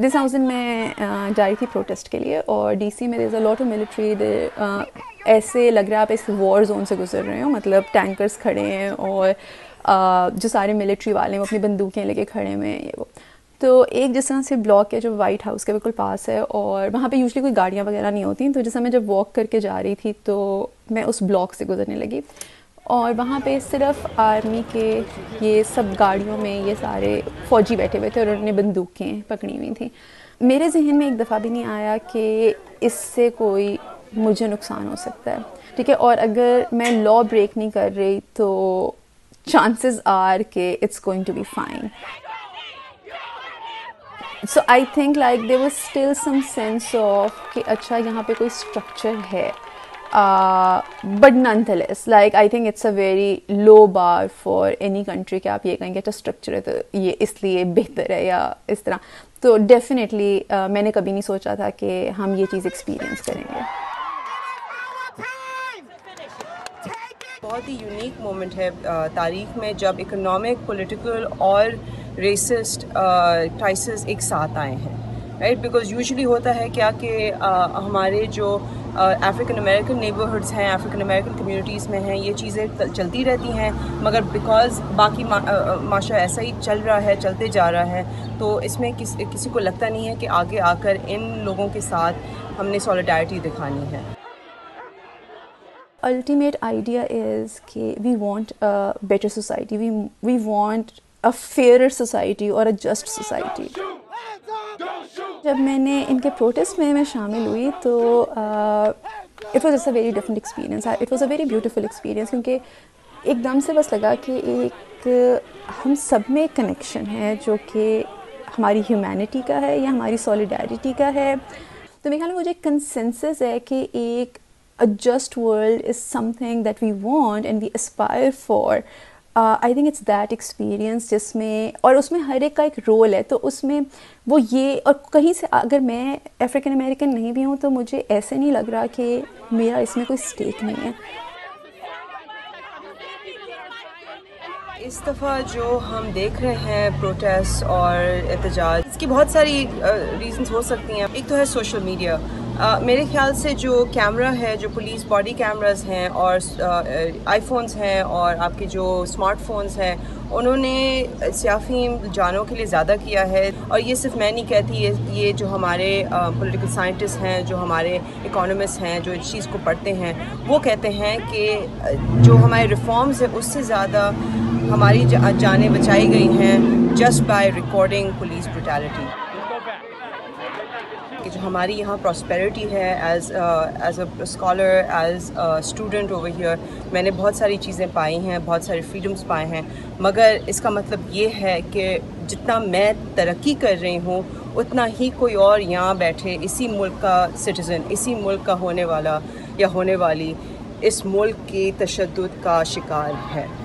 This thousand में जा रही थी प्रोटेस्ट के लिए और डीसी में there a lot of military ऐसे लग रहा है आप इस वॉर जोन से गुजर रहे हो मतलब टैंकर्स खड़े हैं और जो सारे मिलिट्री वाले हैं वो अपनी बंदूकें लेके खड़े हुए हैं, ये वो। तो एक जिस तरह से ब्लॉक है जो वाइट हाउस के बिल्कुल पास है और वहाँ पे यूजली कोई गाड़ियाँ वगैरह नहीं होती तो जैसा मैं जब वॉक करके जा रही थी तो मैं उस ब्लॉक से गुजरने लगी। और वहाँ पे सिर्फ़ आर्मी के ये सब गाड़ियों में ये सारे फ़ौजी बैठे हुए थे और उन्होंने बंदूकें पकड़ी हुई थी। मेरे जहन में एक दफ़ा भी नहीं आया कि इससे कोई मुझे नुकसान हो सकता है। ठीक है, और अगर मैं लॉ ब्रेक नहीं कर रही तो चांसेस आर के it's going to be fine so I think like there was still some sense of कि अच्छा यहाँ पे कोई स्ट्रक्चर है। Uh, but nonetheless like i think it's a very low bar for any country कि आप ये कहेंगे अच्छा स्ट्रक्चर है तो ये इसलिए बेहतर है या इस तरह। तो डेफिनेटली uh, मैंने कभी नहीं सोचा था कि हम ये चीज़ एक्सपीरियंस करेंगे। बहुत ही यूनिक मोमेंट है uh, तारीख में जब इकोनॉमिक पॉलिटिकल और रेसिस्ट क्राइसिस एक साथ आए हैं। राइट बिकॉज़ यूजली होता है क्या कि हमारे जो अफ्रीकन अमेरिकन नेबरहुड्स हैं अफ्रीकन अमेरिकन कम्युनिटीज़ में हैं ये चीज़ें चलती रहती हैं मगर बिकॉज़ बाकी मा, माशा ऐसा ही चल रहा है चलते जा रहा है तो इसमें किस, किसी को लगता नहीं है कि आगे आकर इन लोगों के साथ हमने सॉलिडारिटी दिखानी है। Ultimate idea is कि we want a better society. We we want a fairer society or a just society. जब मैंने इनके प्रोटेस्ट में मैं शामिल हुई तो it was a very different experience it was a very beautiful experience क्योंकि एकदम से बस लगा कि एक, हम सब में कनेक्शन है जो कि हमारी ह्यूमैनिटी का है या हमारी सॉलिडारिटी का है। तो मेरे ख्याल में मुझे एक कंसेंसस है कि एक a just world is something that we want and we aspire for I think it's that experience जिसमें, और उसमें हर एक का एक रोल है तो उसमें वो ये, और कहीं से अगर मैं अफ्रीकन अमेरिकन नहीं भी हूँ तो मुझे ऐसे नहीं लग रहा कि मेरा इसमें कोई स्टेक नहीं है। इस दफ़ा जो हम देख रहे हैं प्रोटेस्ट और एहतजाज इसकी बहुत सारी रीजंस हो सकती हैं। एक तो है सोशल मीडिया मेरे ख्याल से जो कैमरा है, जो पुलिस बॉडी कैमरास हैं और आईफोन्स हैं और आपके जो स्मार्टफोन्स हैं, उन्होंने सियाफी जानों के लिए ज़्यादा किया है। और ये सिर्फ़ मैं नहीं कहती, ये ये जो हमारे पॉलिटिकल साइंटिस्ट हैं, जो हमारे इकोनॉमिस्ट हैं, जो इस चीज़ को पढ़ते हैं, वो कहते हैं कि जो हमारे रिफॉर्म्स हैं, उससे ज़्यादा हमारी जानें बचाई गई हैं just by recording police brutality कि जो हमारी यहाँ प्रॉस्पेरिटी है as as a scholar as student over here मैंने बहुत सारी चीज़ें पाई हैं, बहुत सारे फ्रीडम्स पाए हैं। मगर इसका मतलब ये है कि जितना मैं तरक्की कर रही हूँ, उतना ही कोई और यहाँ बैठे इसी मुल्क का सिटीज़न इसी मुल्क का होने वाला या होने वाली इस मुल्क की तशद का शिकार है।